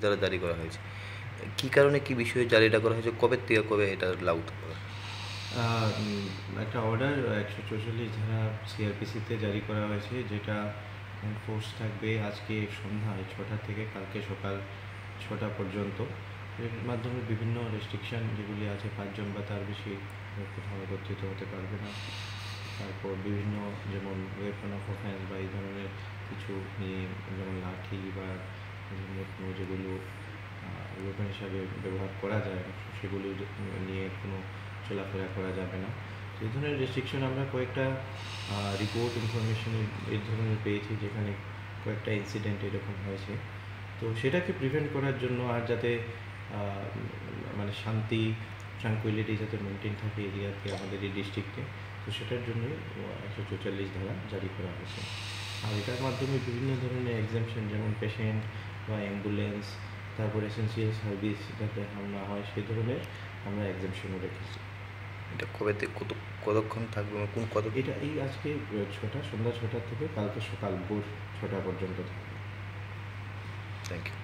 দ্বারা জারি করা হয়েছে। কি কারণে কি বিষয়ে জারিটা করা হয়েছে? কবে থেকে কবে এটা করা? একটা অর্ডার একশো চৌচল্লিশ ধারা সিআরপিসিতে জারি করা হয়েছে, যেটা ফোর্স থাকবে আজকে সন্ধ্যায় ছটা থেকে কালকে সকাল ছটা পর্যন্ত। এর মাধ্যমে বিভিন্ন রেস্ট্রিকশন যেগুলি আছে, পাঁচজন বা তার বেশি কোথাও একত্রিত হতে পারবে না। তারপর বিভিন্ন যেমন ওয়েপন অফ অফেন্স বা এই ধরনের কিছু যেমন লাঠি যেগুলো ওয়েপন হিসাবে ব্যবহার করা যায়, সেগুলো নিয়ে কোনো চলাফেরা করা যাবে না। এই ধরনের রেস্ট্রিকশন আমরা কয়েকটা রিপোর্ট ইনফরমেশন এই ধরনের পেয়েছি যেখানে কয়েকটা ইনসিডেন্ট এরকম হয়েছে। তো সেটাকে প্রিভেন্ট করার জন্য আর যাতে মানে শান্তি ট্রাঙ্কুইলিটি যাতে মেনটেন থাকে এরিয়াতে আমাদের এই ডিস্ট্রিক্টে তো সেটার জন্যই একশো চৌচল্লিশ ধারা জারি করা হয়েছে। আর এটার মাধ্যমে বিভিন্ন ধরনের এক্সামশন যেমন পেশেন্ট বা অ্যাম্বুলেন্স তারপর এসেন্সিয়াল সার্ভিস যাতে হামলা হয় সেই ধরনের আমরা এক্সামশনও রেখেছি। এটা কবে থেকে কত কতক্ষণ থাকবে কোন কত এটা এই আজকে ছটা সন্ধ্যা ছটা থেকে কালকে সকাল ভোর ছটা পর্যন্ত থাকবে। Thank you